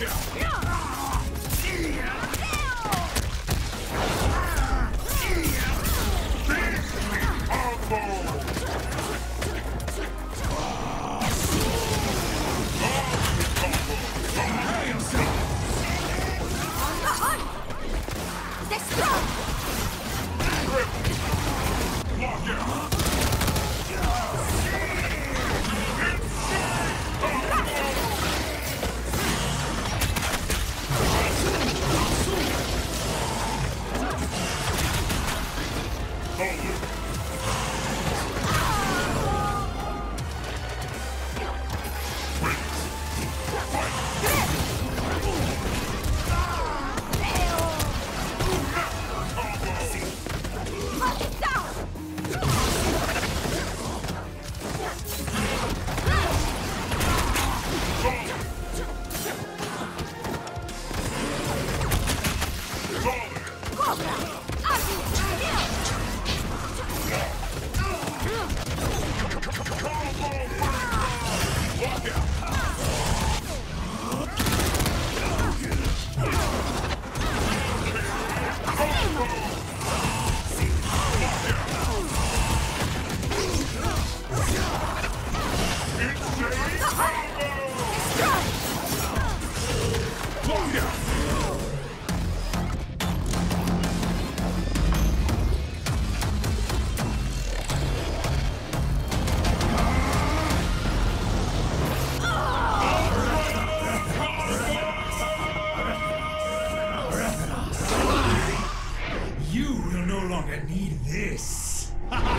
Yeah. Cobra! longer need this.